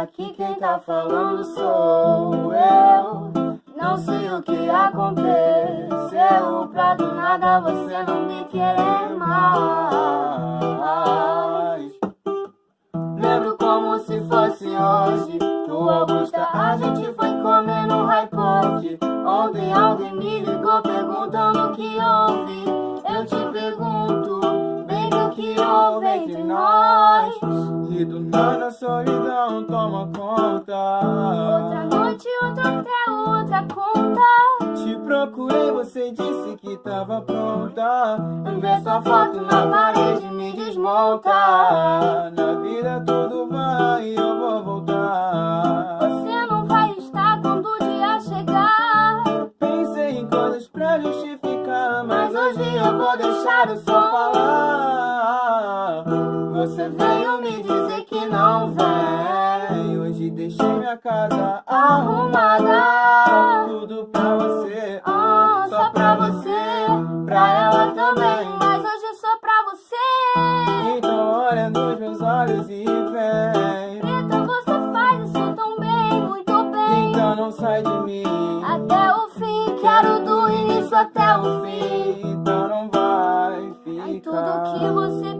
Aqui quem tá falando sou eu. Não sei o que aconteceu pra do nada você não me querer mais. Lembro como se fosse hoje. No Augusta a gente foi no High Park. Ontem alguém me ligou perguntando o que houve. Eu te pergunto, bem o que houve entre nós. E do nada a toma conta. Outra noite, outro hotel, outra conta. Te procurei, você disse que tava pronta. Ver sua foto na parede me desmonta. Na vida tudo vai e eu vou voltar. Você não vai estar quando o dia chegar. Pensei em coisas pra justificar, Mas hoje eu vou deixar o som falar. Você veio me dizer que não vem. E deixei minha casa Arrumada. Tudo pra você, Ah, só pra você, pra ela também. Mas hoje é só pra você. Então olha nos meus olhos e vem. Então você faz isso tão bem, muito bem. Então não sai de mim. Até o fim, quero do início até o fim. Então não vai Ai, tudo ficar. que você.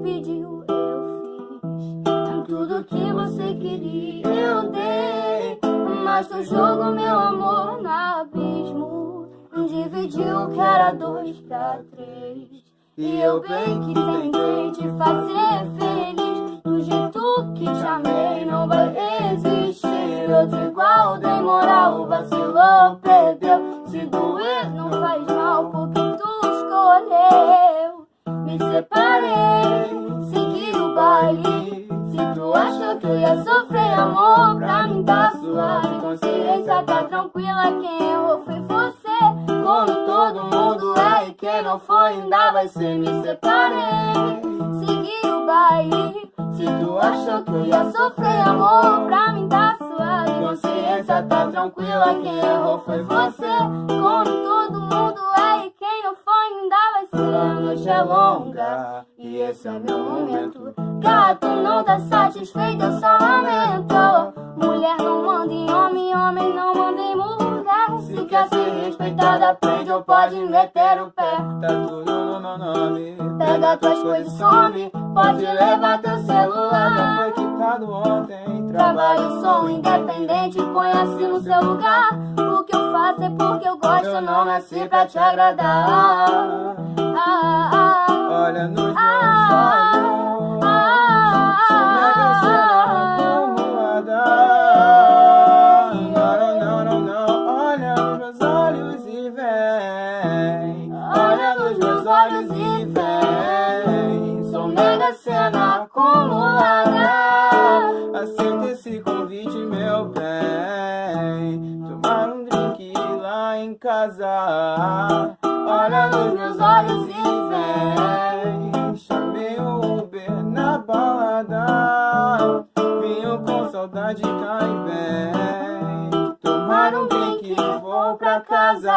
Tudo que você queria, eu dei. Mas tu jogou meu amor no abismo. Dividiu o que era dois pra três. E eu bem que tentei te fazer feliz. Do jeito que te amei, não vai existir outro igual. Dei moral, vacilou, perdeu. Se doer, não faz mal, porque tu escolheu. Me separei, ia sofrer amor, pra mim tá suave. Consciência tá tranquila, quem errou foi você. Como todo mundo é e quem não foi ainda vai ser. Me separei, segui o baile. Se tu achou que eu ia sofrer amor, pra mim tá suave. Consciência tá tranquila, quem errou foi você. Como todo mundo noite é longa e esse é o meu momento. Gato não tá satisfeito, eu só lamento. Mulher não manda em homem, homem não manda em mulher. Se quer ser respeitada, aprende ou pode meter o pé. Tá tudo no nome. Pega tuas coisas e some, pode levar teu Já celular. foi quitado ontem. Trabalho, sou independente, põe assim no seu lugar. Faço é porque eu gosto, eu não nasci pra te agradar. Ah, ah, Olha nos meus ah, olhos. ah, Mega cena ah, acumulada. Não, não, não, não. Olha nos meus olhos e vem. Olha nos meus olhos e vem. Sou mega cena acumulada. Aceita esse convite, meu bem. Em casa. Olha nos meus olhos e vem. Chamei o Uber na balada. Vinho com saudade, cai bem. Tomar um drink e vou pra casa.